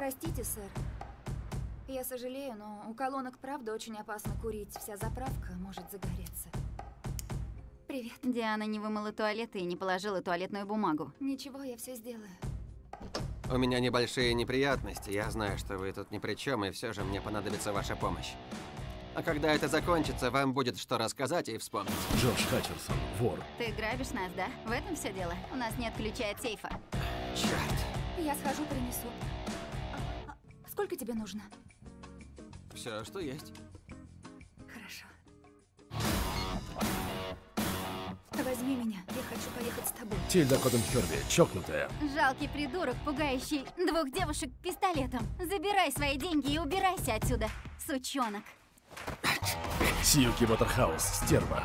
Простите, сэр. Я сожалею, но у колонок правда очень опасно курить. Вся заправка может загореться. Привет. Диана не вымыла туалет и не положила туалетную бумагу. Ничего, я все сделаю. У меня небольшие неприятности. Я знаю, что вы тут ни при чем, и все же мне понадобится ваша помощь. А когда это закончится, вам будет что рассказать и вспомнить. Джордж Хатчерсон, вор. Ты грабишь нас, да? В этом все дело. У нас нет ключа от сейфа. Черт. Я схожу, принесу. Сколько тебе нужно? Все, что есть. Хорошо. Возьми меня. Я хочу поехать с тобой. Тильда Коден Херби, чокнутая. Жалкий придурок, пугающий двух девушек пистолетом. Забирай свои деньги и убирайся отсюда, сучонок. Сьюки Уотерхаус, стерва.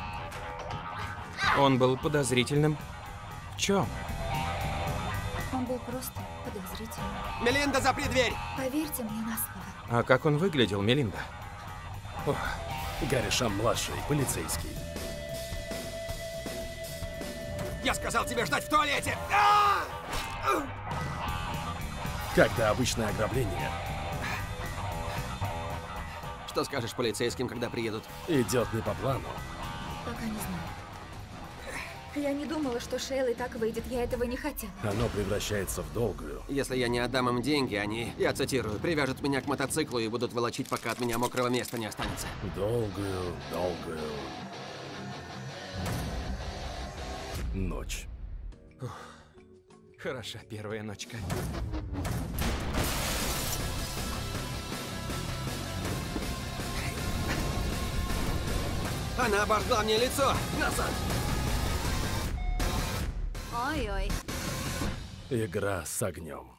Он был подозрительным. В чем? Он был просто подозрительным. Мелинда, запри дверь! Поверьте мне на слово. А как он выглядел, Мелинда? Гарри Шам-младший, полицейский. Я сказал тебе ждать в туалете! А! Когда обычное ограбление Что скажешь полицейским, когда приедут? идет не по плану, Пока не знаю. Я не думала, что Шейл и так выйдет. Я этого не хотела. оно превращается в долгую. Если я не отдам им деньги, они, я цитирую, привяжут меня к мотоциклу и будут волочить, пока от меня мокрого места не останется. Долгую, долгую ночь. Хороша первая ночка. Она обожгла мне лицо! Назад! Ой-ой. Игра с огнем.